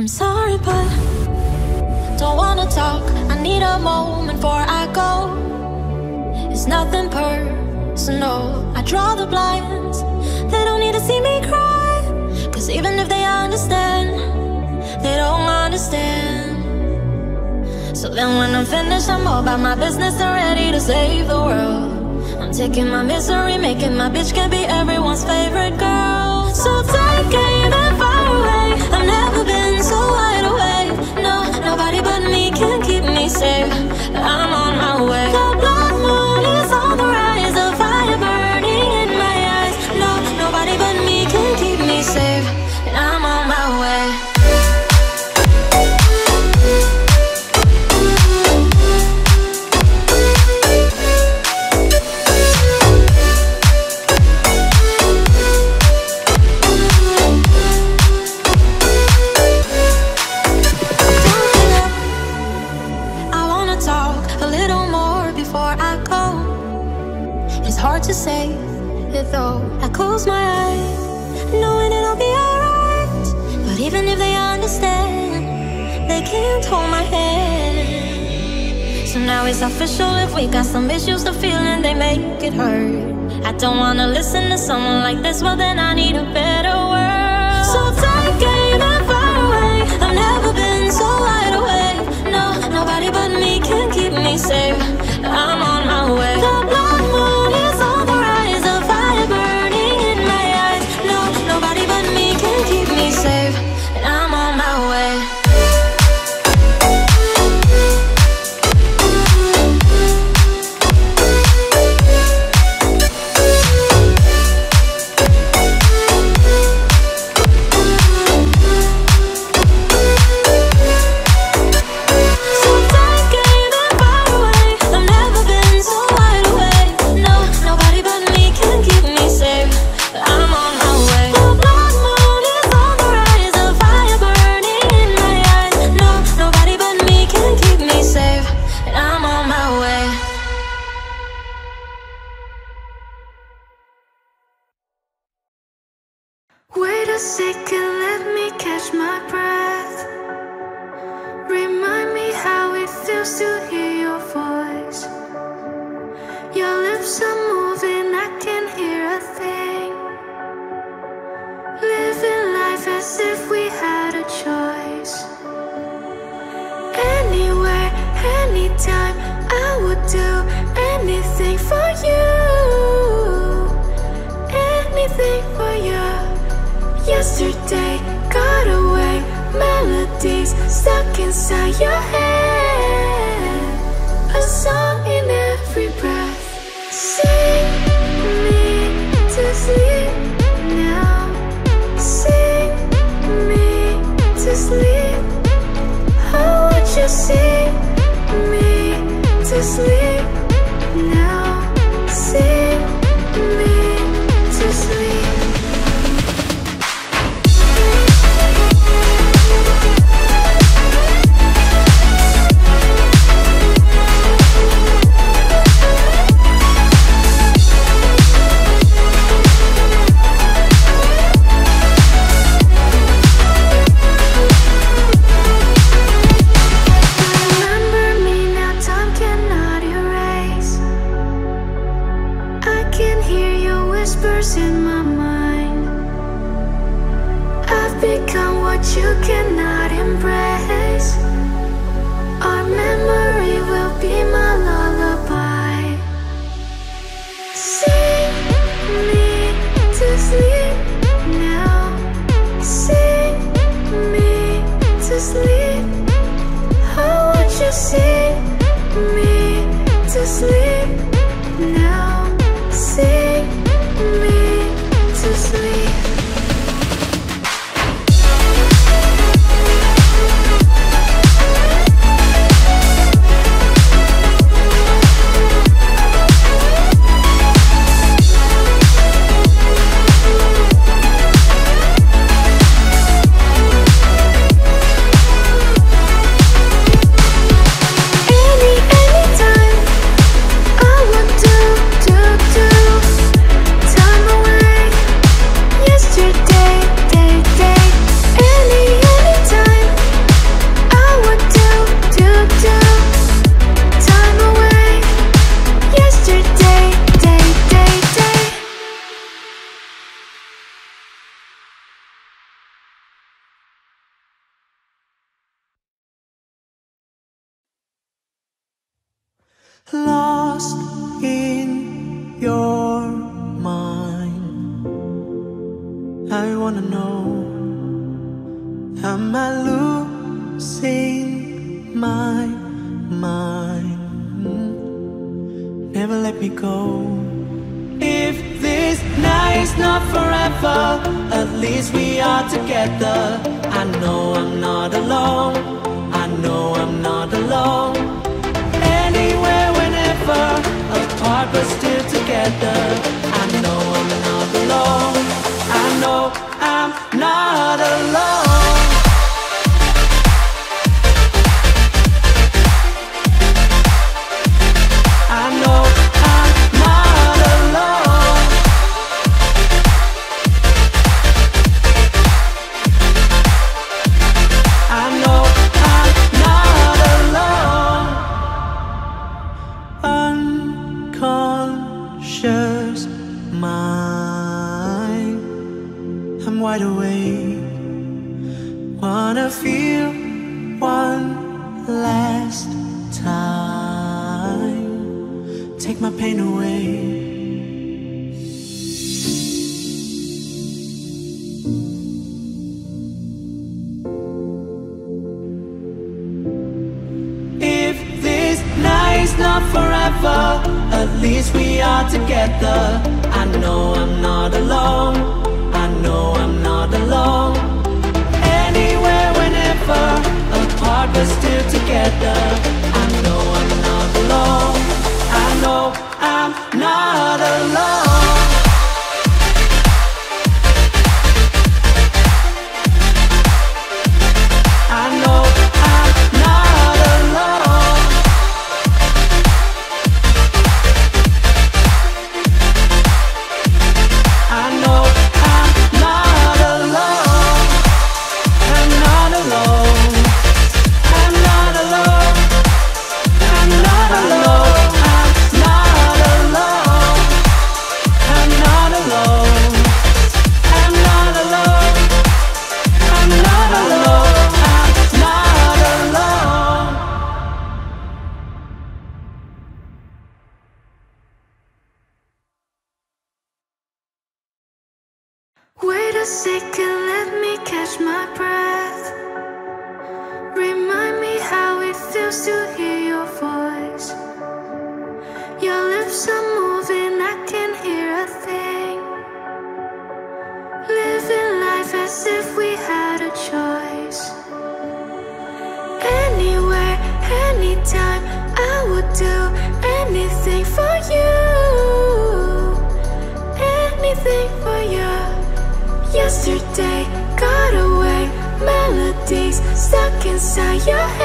I'm sorry, but don't wanna talk. I need a moment before I go. It's nothing personal. I draw the blinds. They don't need to see me cry. Cause even if they understand, they don't understand. So then when I'm finished, I'm all about my business and ready to save the world. I'm taking my misery, making my bitch can be everyone's favorite girl. So take it. like a it's official if we got some issues the feeling they make it hurt. I don't wanna listen to someone like this, well then I need a better word. So take aim and far away. I've never been so wide awake. No, nobody but me can keep me safe. I'm on my way. now. know. Am I losing my mind? Never let me go. If this night is not forever, at least we are together. I know I'm not alone. I know I'm not alone. Anywhere, whenever, apart but still together. I know I'm not alone. I know not alone. forever. At least we are together. I know I'm not alone. I know I'm not alone. Anywhere, whenever, apart but still together. I know I'm not alone. I know I'm not alone. yesterday. Got away. Melodies stuck inside your head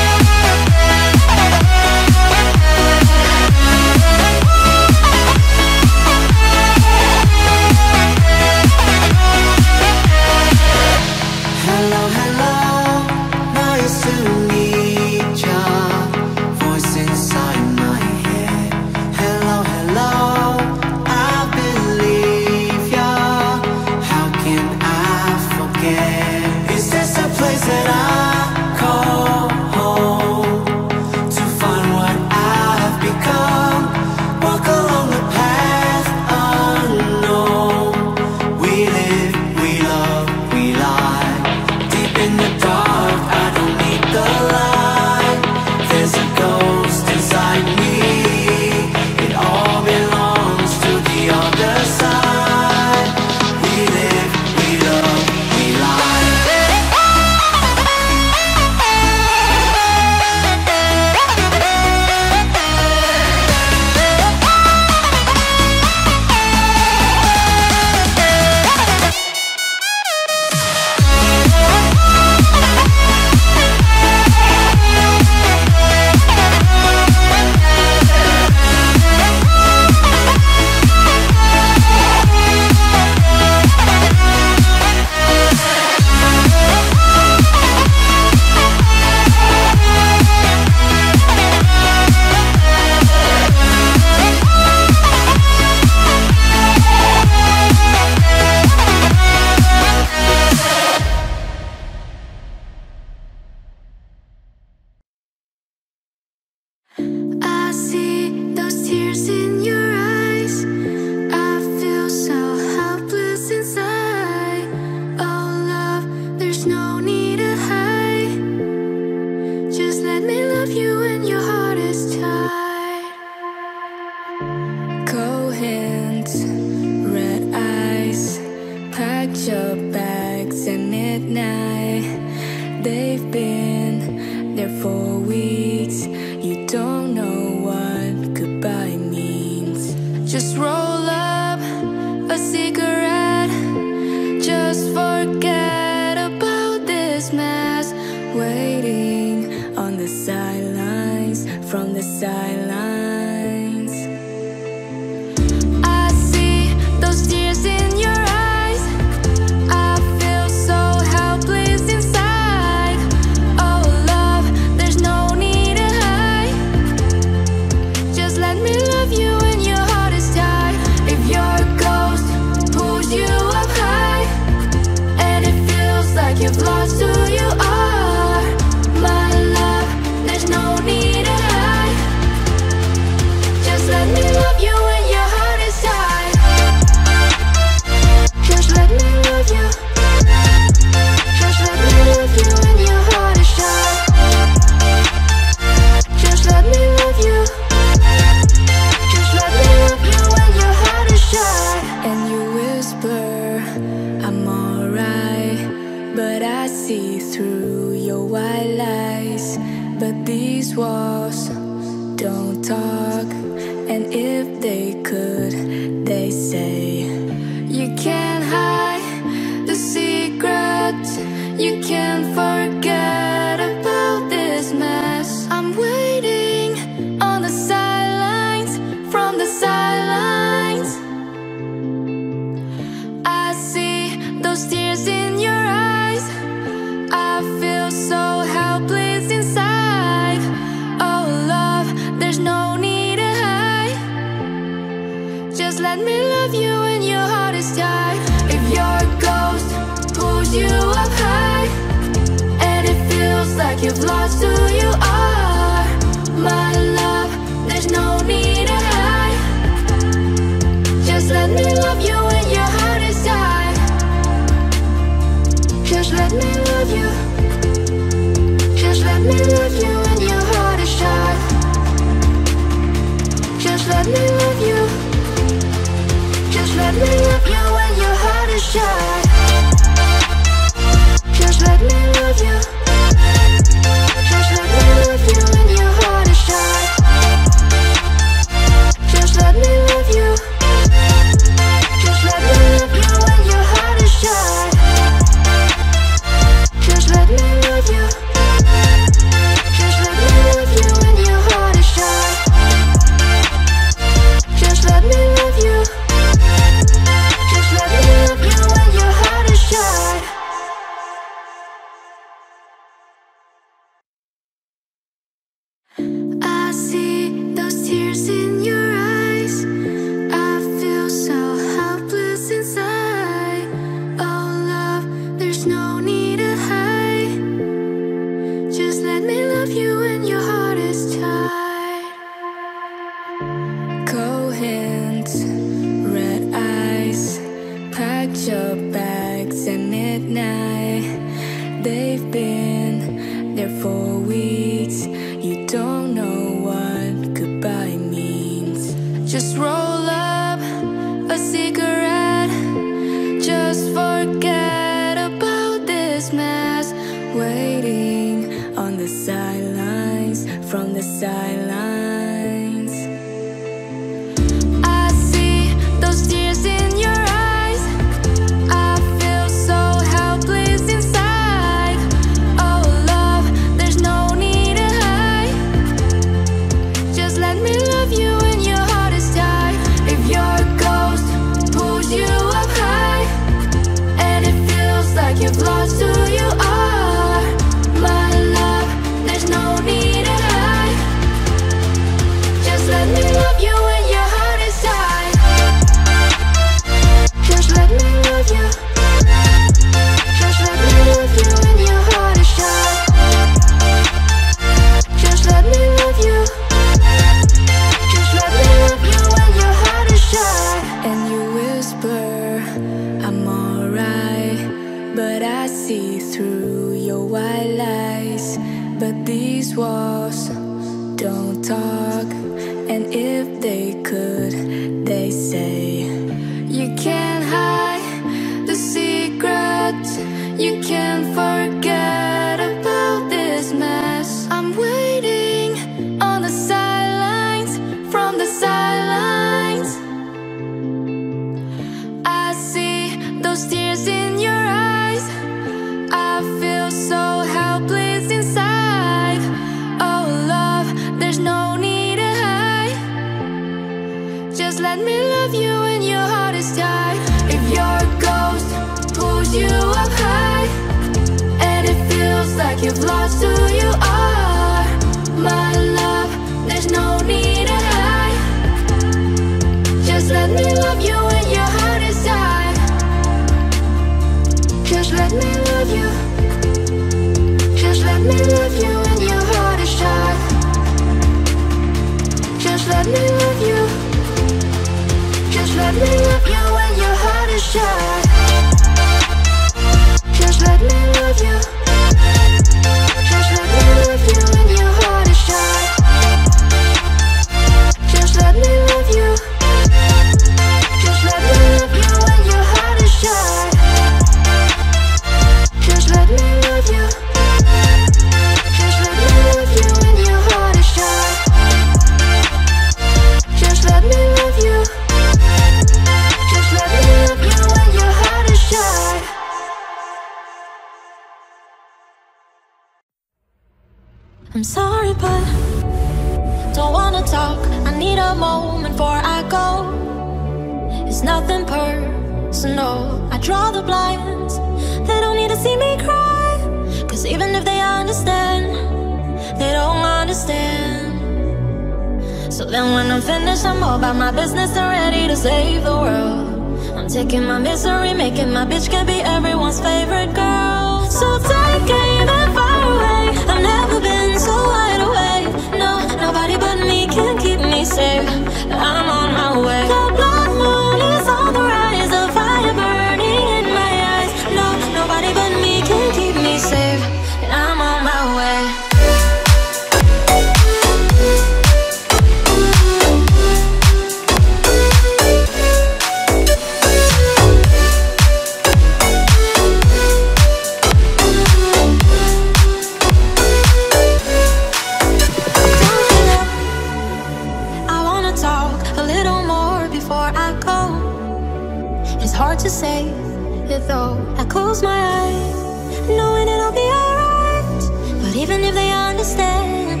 they understand.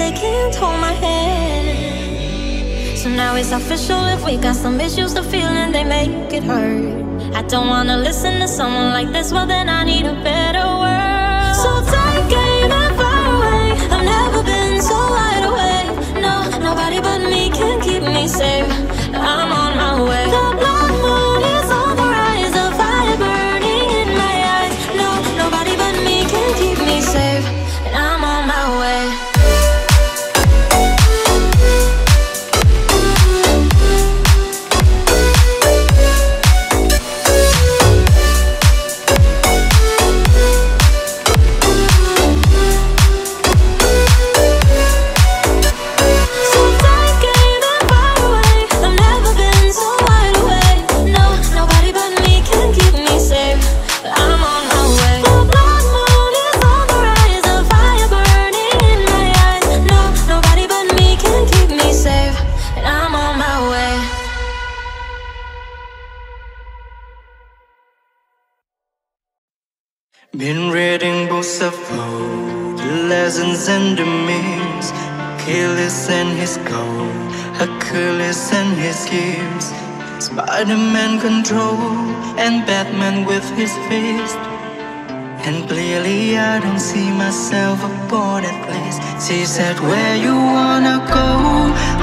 They can't hold my hand. So now it's official if we got some issues the feeling they make it hurt. I don't wanna listen to someone like this, well then I need a better word. So take aim and far away. I've never been so wide awake. No, nobody but me can keep me safe. I'm on my way. control and Batman with his fist. And clearly I don't see myself aboard that place. She said, Where you wanna go?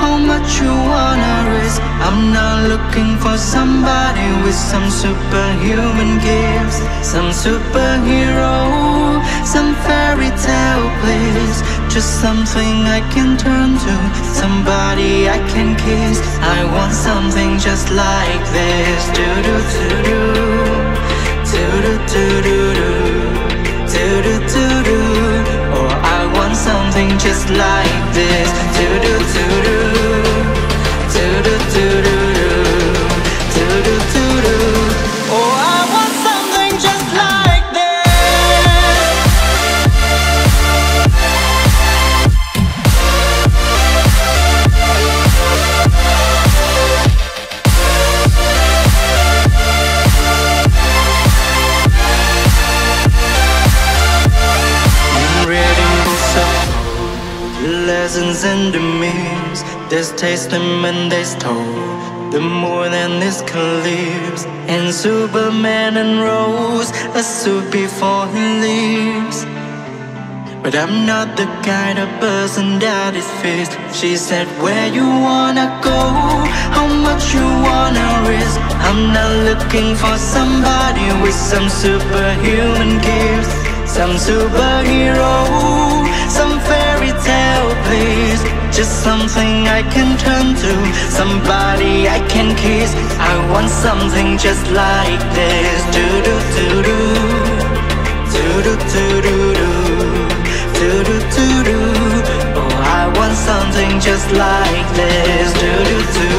How much you wanna risk? I'm not looking for somebody with some superhuman gifts, some superhero, some fairy tale place just something I can turn to, somebody I can kiss. I want something just like this. Do do do do, do do do do do, do do do do. Oh, I want something just like this. Do do do do. There's taste them and there's told. The more than this can. And Superman and Rose, a suit before he leaves. But I'm not the kind of person that is fixed She said where you wanna go How much you wanna risk I'm not looking for somebody with some superhuman gifts Some superhero Some fairy fairy tale, please. Just something I can turn to, somebody I can kiss. I want something just like this. Do do do do, do do do do do, do do do do. Oh, I want something just like this. Do do do.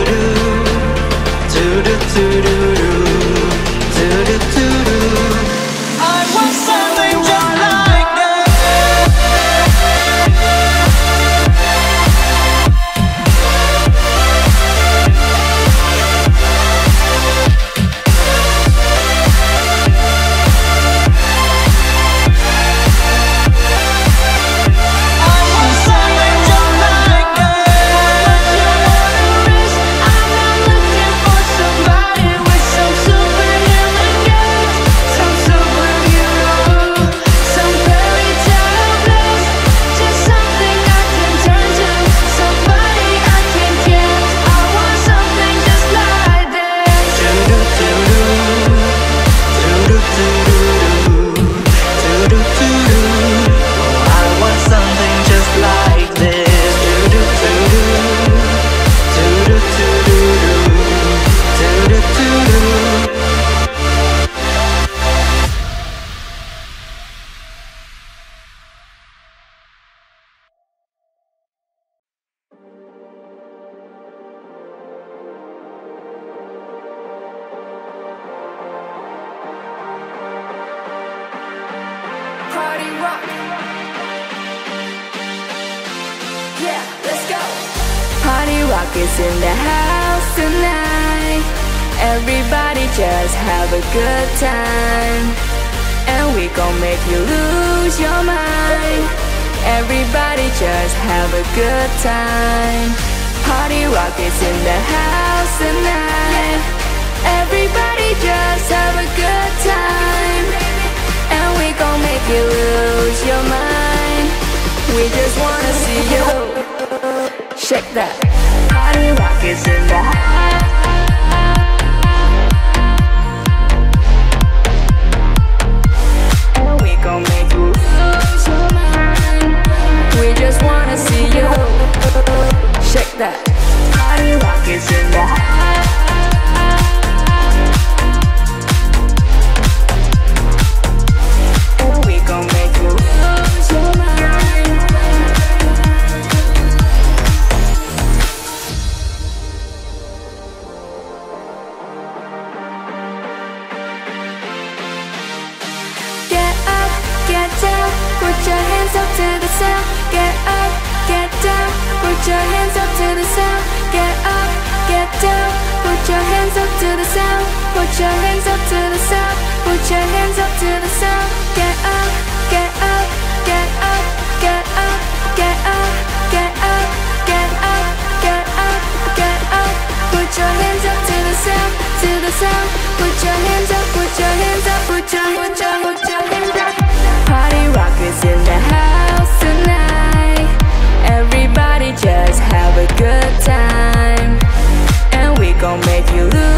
Time. Party rock is in the house tonight. Everybody just have a good time. And we gon' make you lose your mind. We just wanna see you shake that. Party rock is in the house. Gon' make you lose your mind. We just wanna see you Check that. Honey rockets in the. Get up, get down, put your hands up to the sound your hands up to the sound. Get up, get down, put your hands up to the sound. Put your hands up to the sound. Put your hands up to the sound. Get up, get up, get up, get up, get up, get up, get up, get up, get up. Put your hands up to the sound, to the sound. Put your hands up, put your hands up, put your, put your, put your hands up. Party rock is in the house time. And we gon' make you lose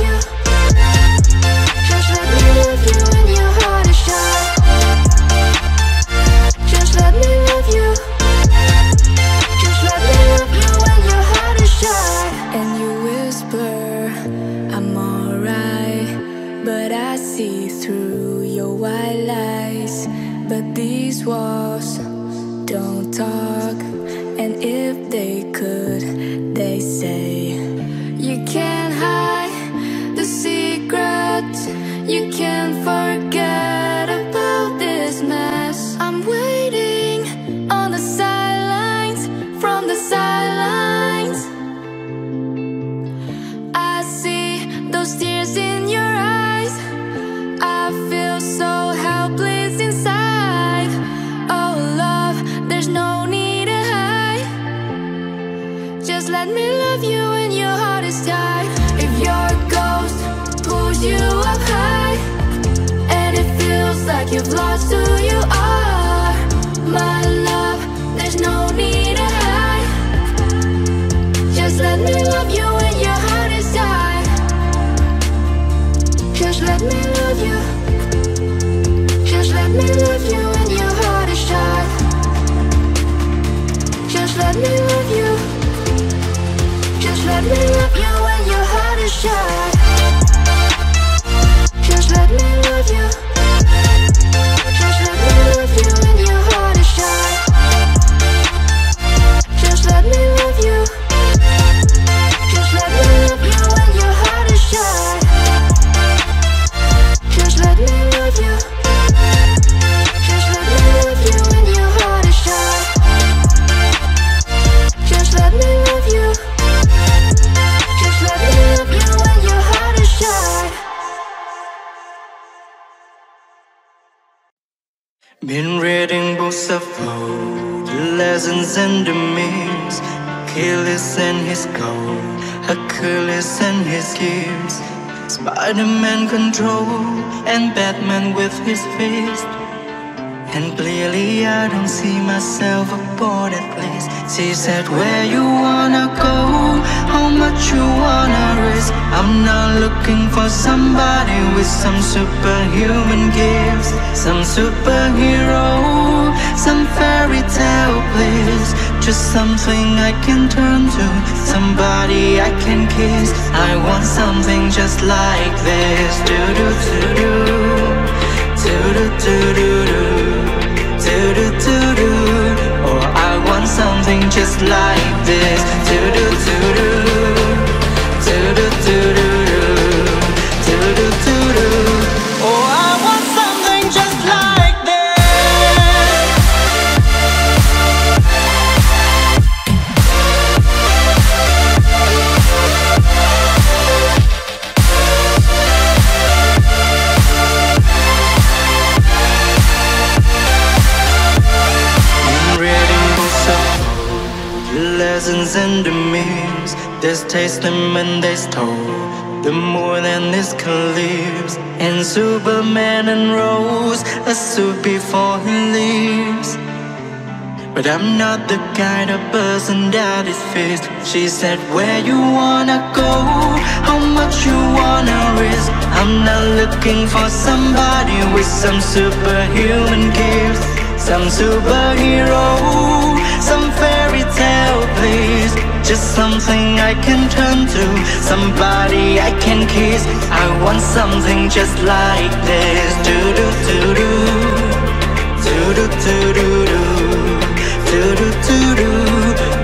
you. let me love you. Spider-Man control and Batman with his fist. And clearly I don't see myself aboard that place She said where you wanna go, how much you wanna risk? I'm not looking for somebody with some superhuman gifts. Some superhero, some fairy tale bliss just something I can turn to. Somebody I can kiss. I want something just like this. Do do do do. Do do do do do. Do do do do. Or I want something just like this. Do do do do lessons and the memes There's taste them and they stole The more than this can And Superman and Rose, a suit before he leaves. But I'm not the kind of person that is fixed. She said where you wanna go? How much you wanna risk? I'm not looking for somebody with some superhuman gifts. Some superhero. Some tale please. Just something I can turn to. Somebody I can kiss. I want something just like this. Do do do do. Do do do do do. Do do do do.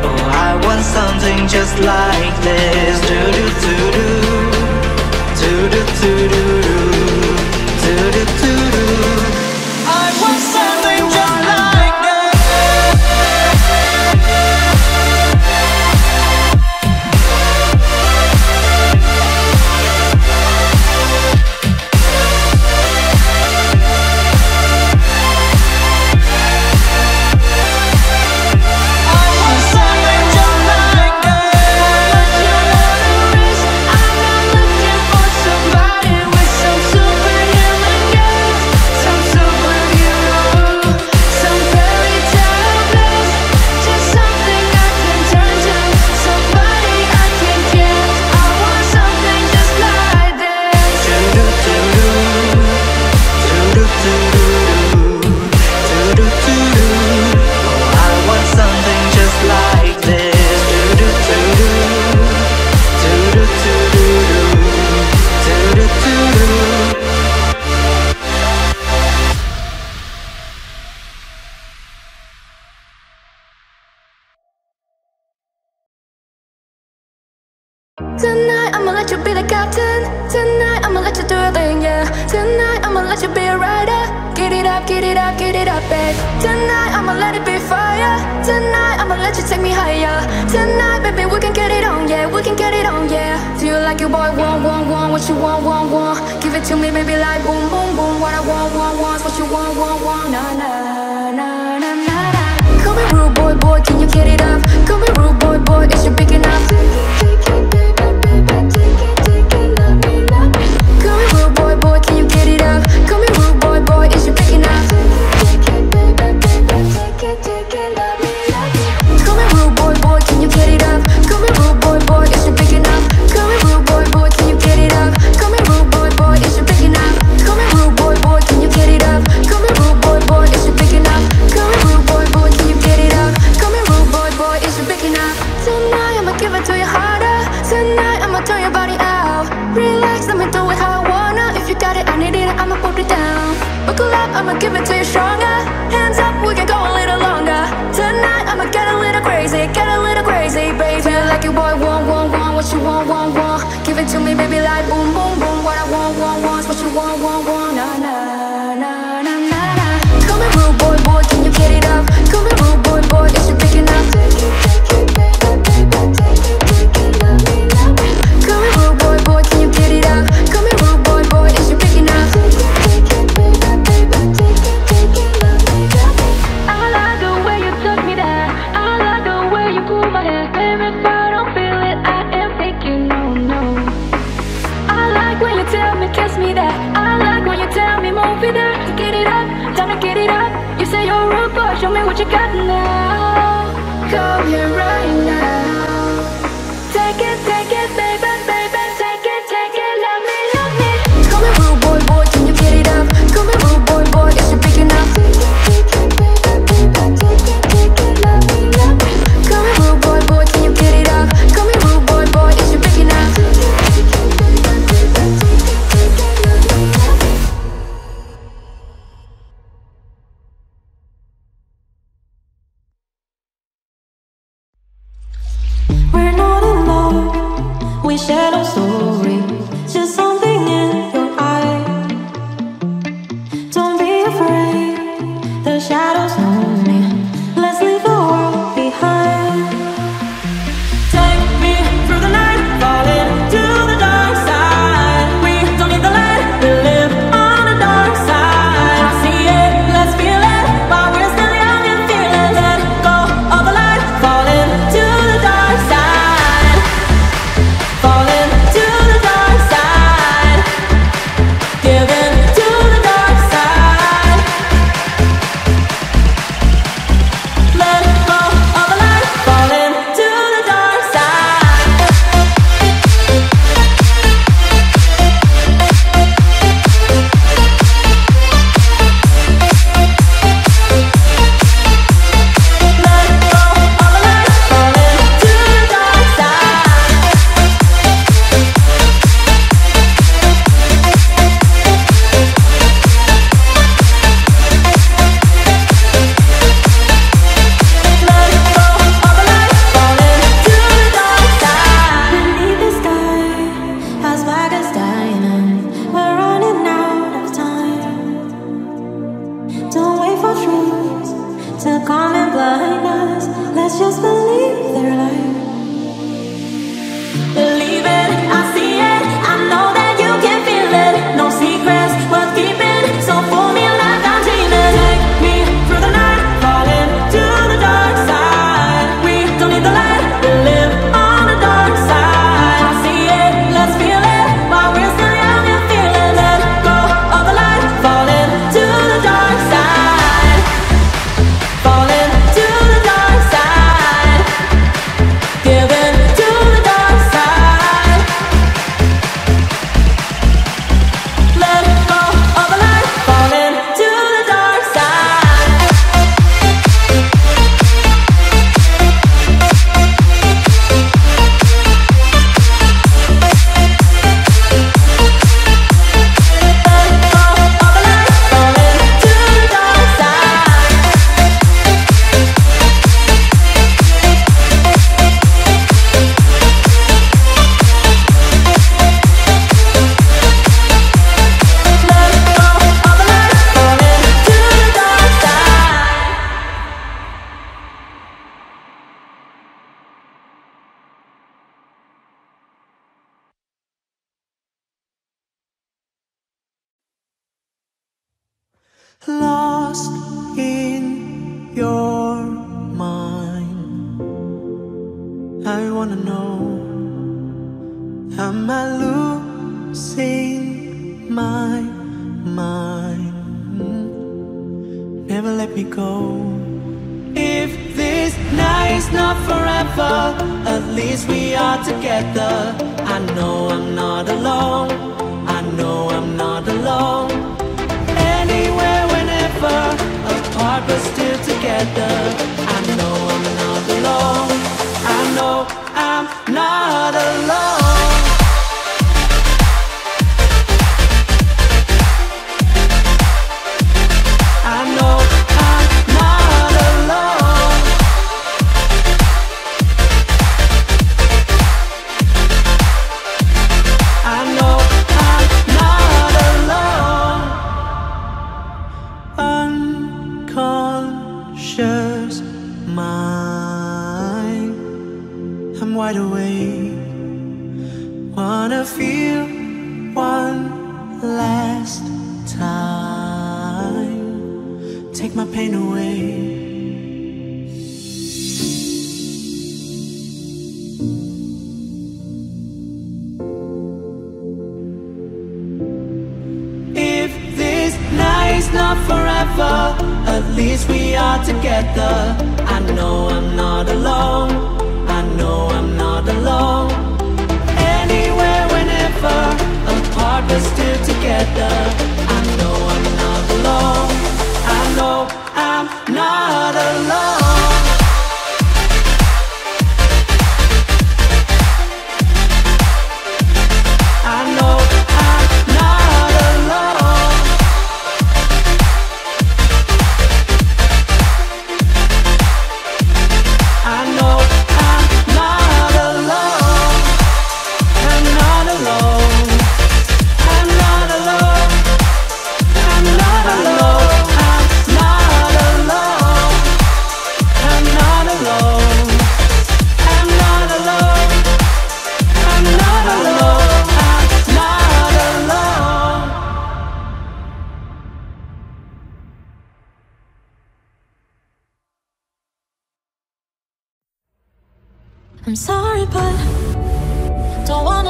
Oh I want something just like this. Do to do To do to do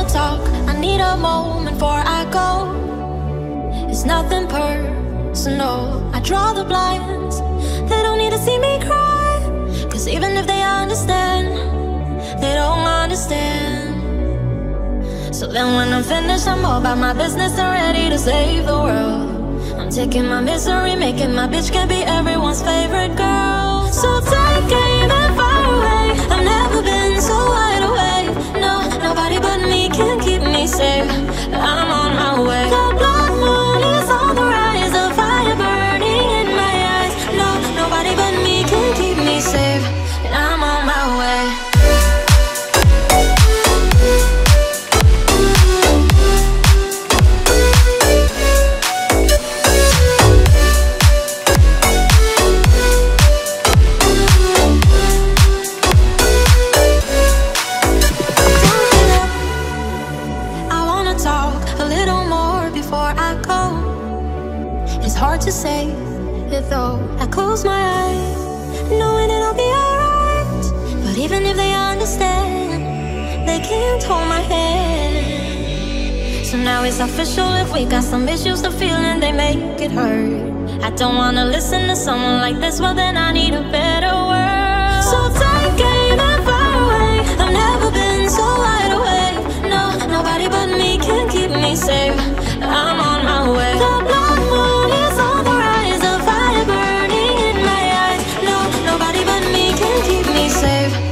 talk. I need a moment before I go. It's nothing personal. I draw the blinds. They don't need to see me cry. Cause even if they understand, they don't understand. So then when I'm finished, I'm all about my business and ready to save the world. I'm taking my misery, making my bitch can be everyone's favorite girl. So take aim say. It's official. If we got some issues, the feeling they make it hurt. I don't wanna listen to someone like this. Well, then I need a better world. So take aim and far away. I've never been so wide awake. No, nobody but me can keep me safe. I'm on my way. The blood moon is on the rise, the fire burning in my eyes. No, nobody but me can keep me safe.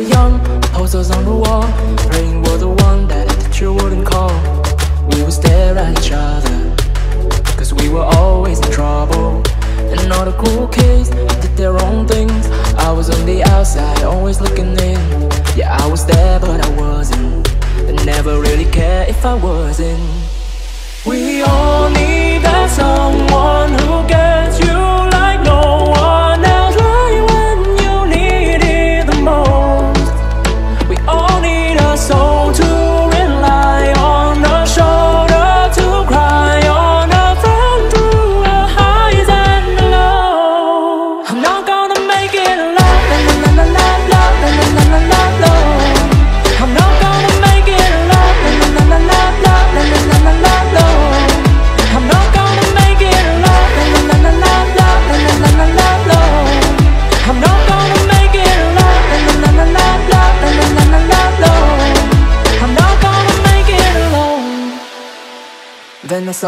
were young, posters on the wall. Praying we're the one that a teacher wouldn't call. We would stare at each other. Cause we were always in trouble. And all the cool kids did their own things. I was on the outside, always looking in. Yeah, I was there but I wasn't. They never really cared if I wasn't. We all need that someone who gets you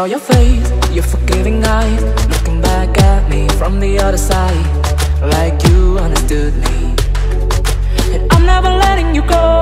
saw your face, your forgiving eyes Looking back at me from the other side Like you understood me. And I'm never letting you go.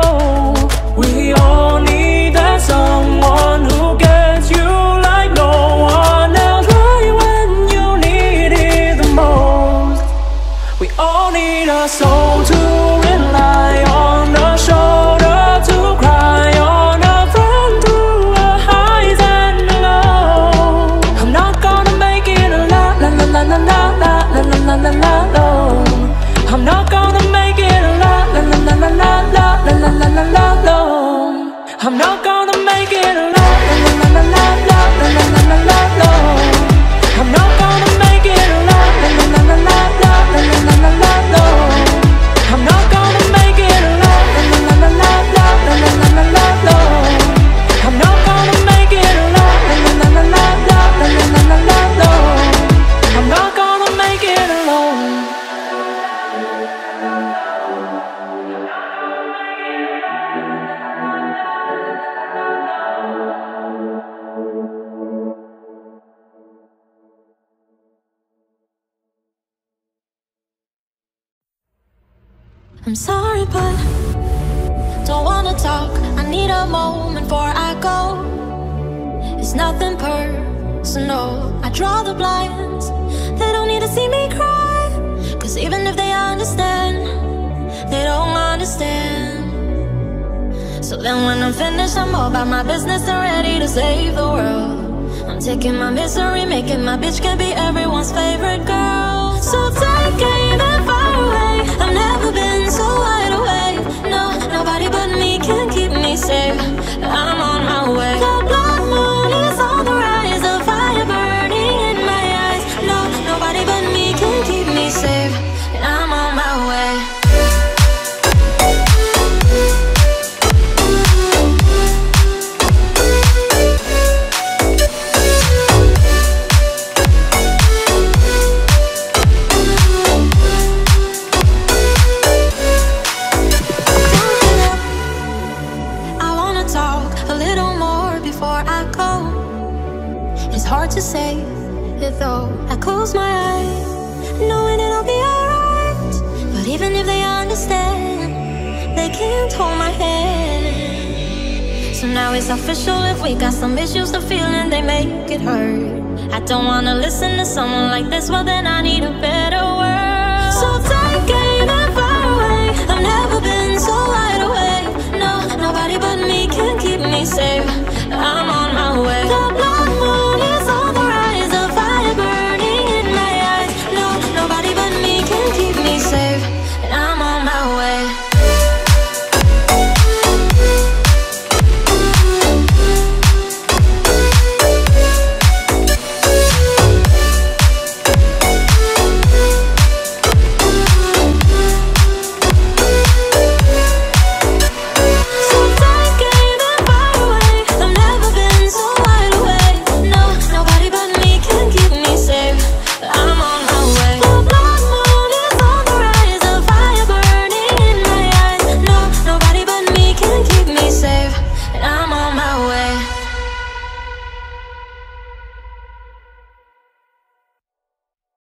I'm sorry, but don't wanna talk. I need a moment before I go. It's nothing personal. I draw the blinds. They don't need to see me cry. Cause even if they understand, they don't understand. So then when I'm finished, I'm all about my business and ready to save the world. I'm taking my misery, making my bitch can be everyone's favorite girl. So take aim and far away. I've never can keep me safe. I'm on my way.